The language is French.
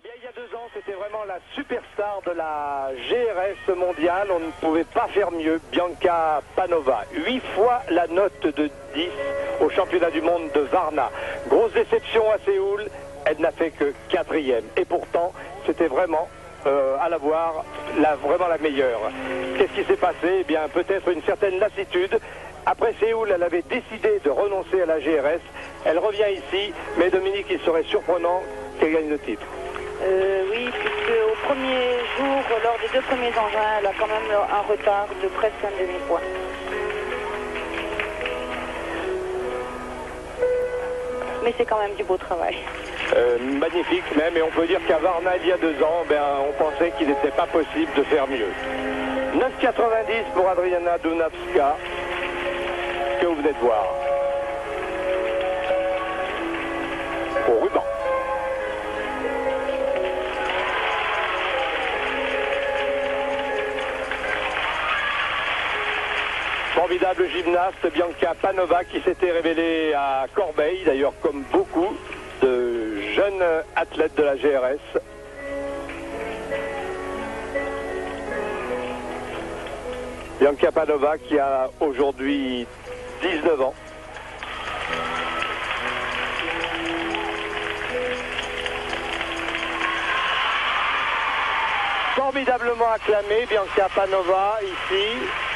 Eh il y a deux ans, c'était vraiment la superstar de la GRS mondiale. On ne pouvait pas faire mieux. Bianca Panova, huit fois la note de 10 au championnat du monde de Varna. Grosse déception à Séoul, elle n'a fait que quatrième. Et pourtant, c'était vraiment euh, à la voir vraiment la meilleure. Qu'est-ce qui s'est passé? Eh bien, peut-être une certaine lassitude. Après Séoul, elle avait décidé de renoncer à la GRS. Elle revient ici, mais Dominique, il serait surprenant qu'elle gagne le titre. Euh, oui, puisque au premier jour, lors des deux premiers engins, elle a quand même un retard de presque un demi-point. Mais c'est quand même du beau travail. Euh, magnifique même, et on peut dire qu'à Varna, il y a deux ans, ben, on pensait qu'il n'était pas possible de faire mieux. 9,90 pour Adriana Dunavska, que vous venez de voir. Formidable gymnaste Bianca Panova qui s'était révélée à Corbeil, d'ailleurs comme beaucoup de jeunes athlètes de la GRS. Bianca Panova qui a aujourd'hui 19 ans. Formidablement acclamée Bianca Panova ici.